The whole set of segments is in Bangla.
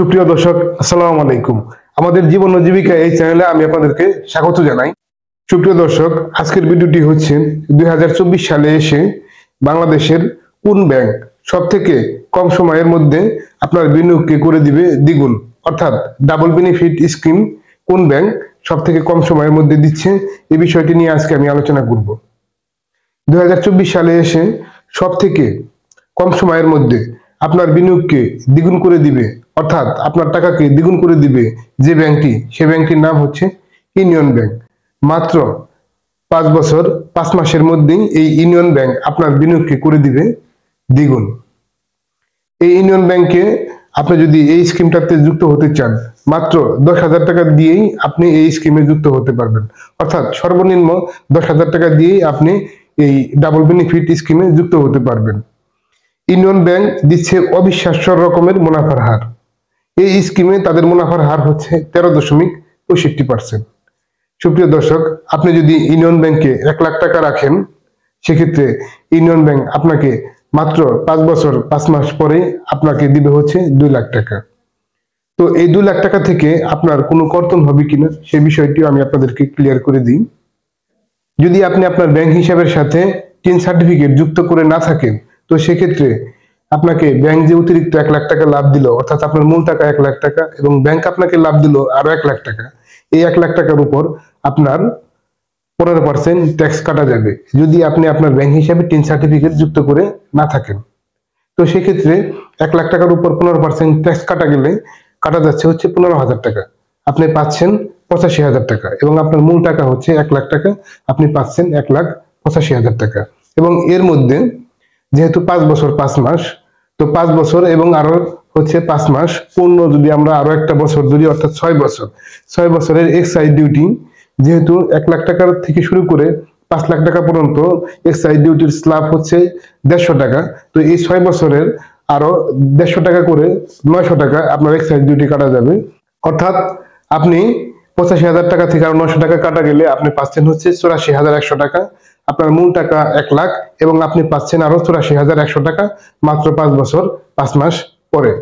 সুপ্রিয় দর্শক, আসসালাম আলাইকুম। আমাদের জীবন জীবিকা এই চ্যানেলে আমি আপনাদেরকে স্বাগত জানাই। সুপ্রিয় দর্শক, আজকের ভিডিওটি হচ্ছে দু হাজার চব্বিশ সালে এসে বাংলাদেশের কোন ব্যাংক সব থেকে কম সময়ের মধ্যে আপনার বিনিয়োগকে করে দিবে দ্বিগুণ? অর্থাৎ ডাবল বেনিফিট স্কিম কোন ব্যাংক সব থেকে কম সময়ের মধ্যে দিচ্ছে? এই বিষয়টি নিয়ে আজকে আমি আলোচনা করব। দুই হাজার চব্বিশ সালে এসে সব থেকে কম সময়ের মধ্যে আপনার বিনিয়োগকে দ্বিগুণ করে দিবে অর্থাৎ আপনার টাকাকে দ্বিগুণ করে দিবে যে ব্যাংকটি সে ব্যাংকটির নাম হচ্ছে ইউনিয়ন ব্যাংক। মাত্র পাঁচ বছর, পাঁচ মাসের মধ্যেই এই ইউনিয়ন ব্যাংক আপনার বিনিয়োগকে করে দিবে দ্বিগুণ। এই ইউনিয়ন ব্যাংকে আপনি যদি এই স্কিমটাতে যুক্ত হতে চান, মাত্র দশ হাজার টাকা দিয়েই আপনি এই স্কিমে যুক্ত হতে পারবেন। অর্থাৎ সর্বনিম্ন দশ হাজার টাকা দিয়েই আপনি এই ডাবল বেনিফিট স্কিমে যুক্ত হতে পারবেন। ইউনিয়ন ব্যাংক দিচ্ছে অবিশ্বাস্য রকমের মুনাফার হার। এই স্কিমে তাদের মুনাফার হার হচ্ছে তেরো দশমিক পঁয়ষট্টি পার্সেন্ট সুপ্রিয় দর্শক, আপনি যদি ইউনিয়ন ব্যাংকে এক লাখ টাকা রাখেন, সেক্ষেত্রে ইউনিয়ন ব্যাংক আপনাকে মাত্র পাঁচ বছর, পাঁচ মাস পরে আপনাকে দিবে হচ্ছে দুই লাখ টাকা। তো এই দুই লাখ টাকা থেকে আপনার কোনো কর্তন হবে কিনা, সে বিষয়টিও আমি আপনাদেরকে ক্লিয়ার করে দিই। যদি আপনি আপনার ব্যাংক হিসাবের সাথে টিন সার্টিফিকেট যুক্ত করে না থাকেন, তো সেক্ষেত্রে আপনাকে ব্যাংক যে অতিরিক্ত এক লাখ টাকা লাভ দিল, অর্থাৎ আপনার মূল টাকা এক লাখ টাকা এবং ব্যাংক আপনাকে লাভ দিল আরও এক লাখ টাকা, এই এক লাখ টাকার উপর আপনার পনেরো পার্সেন্ট ট্যাক্স কাটা যাবে যদি আপনি আপনার ব্যাংক হিসাবে টিন সার্টিফিকেট যুক্ত করে না থাকেন। তো সেক্ষেত্রে এক লাখ টাকার উপর পনেরো পার্সেন্ট ট্যাক্স কাটা গেলে কাটা যাচ্ছে হচ্ছে পনেরো হাজার টাকা। আপনি পাচ্ছেন পঁচাশি হাজার টাকা এবং আপনার মূল টাকা হচ্ছে এক লাখ টাকা, আপনি পাচ্ছেন এক লাখ পঁচাশি হাজার টাকা। এবং এর মধ্যে যেহেতু পাঁচ বছর, পাঁচ মাস তো পাঁচ বছর এবং আরও হচ্ছে পাঁচ মাস, পূর্ণ যদি আমরা আরও একটা বছর ধরি, অর্থাৎ ছয় বছর। ছয় বছরের এক্সাইজ ডিউটি যেহেতু এক লাখ টাকার থেকে শুরু করে পাঁচ লাখ টাকা পর্যন্ত এক্সাইজ ডিউটির স্ল্যাব হচ্ছে দেড়শো টাকা। তো এই ছয় বছরের আরও দেড়শো টাকা করে নয়শো টাকা আপনার এক্সাইজ ডিউটি কাটা যাবে। অর্থাৎ আপনি পঁচাশি হাজার টাকা থেকে আরও নয়শো টাকা কাটা গেলে আপনি পাচ্ছেন হচ্ছে চুরাশি হাজার একশো টাকা। আপনার মূল টাকা এক লাখ এবং আপনি পাচ্ছেন আরও চুরাশি হাজার একশো টাকা মাত্র পাঁচ বছর, পাঁচ মাস পরে।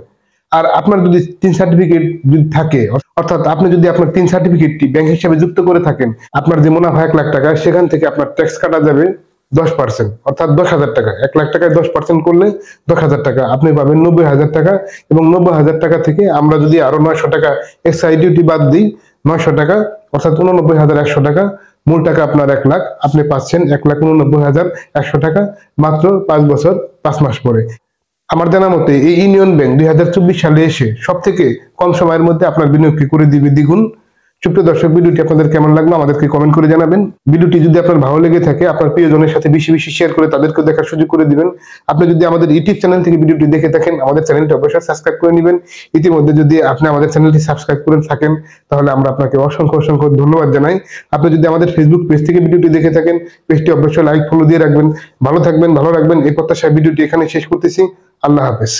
আর আপনার যদি তিন সার্টিফিকেট যদি থাকে, অর্থাৎ আপনি যদি আপনার তিন সার্টিফিকেটটি ব্যাংক হিসাবে যুক্ত করে থাকেন, আপনার যে মুনাফা এক লাখ টাকা, সেখান থেকে আপনার ট্যাক্স কাটা যাবে দশ পার্সেন্ট অর্থাৎ দশ হাজার টাকা। এক লাখ টাকায় দশ পার্সেন্ট করলে দশ হাজার টাকা। আপনি পাবেন নব্বই হাজার টাকা এবং নব্বই হাজার টাকা থেকে আমরা যদি আরও নয়শো টাকা এক্সাই ডিউটি বাদ দিই, নয়শো টাকা, অর্থাৎ উননব্বই হাজার একশো টাকা মূল টাকা আপনার এক লাখ, আপনি পাচ্ছেন এক লাখ উননব্বই হাজার একশো টাকা মাত্র পাঁচ বছর, পাঁচ মাস পরে। আমার জানা মতে এই ইউনিয়ন ব্যাংক দুই হাজার চব্বিশ সালে এসে সব থেকে কম সময়ের মধ্যে আপনার বিনিয়োগ কি করে দিবে দ্বিগুণ। সুপ্রিয় দর্শক, ভিডিওটি আপনাদের কেমন লাগল আমাদেরকে কমেন্ট করে জানাবেন। ভিডিওটি যদি আপনার ভালো লেগে থাকে, আপনার প্রিয়জনের সাথে বেশি বেশি শেয়ার করে তাদেরকে দেখার সুযোগ করে দিবেন। আপনি যদি আমাদের ইউটিউব চ্যানেল থেকে ভিডিওটি দেখে থাকেন, আমাদের চ্যানেলটি অবশ্যই সাবস্ক্রাইব করে নেবেন। ইতিমধ্যে যদি আপনি আমাদের চ্যানেলটি সাবস্ক্রাইব করে থাকেন, তাহলে আমরা আপনাকে অসংখ্য অসংখ্য ধন্যবাদ জানাই। আপনি যদি আমাদের ফেসবুক পেজ থেকে ভিডিওটি দেখে থাকেন পেজটি অবশ্যই লাইক ফলো দিয়ে রাখবেন। ভালো থাকবেন, ভালো রাখবেন। এই প্রত্যাশায় ভিডিওটি এখানে শেষ করতেছি। আল্লাহ হাফেজ।